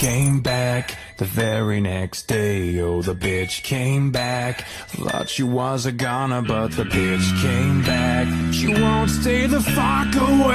came back the very next day. Oh, the bitch came back. Thought she was a goner, but the bitch came back. She won't stay the fuck away.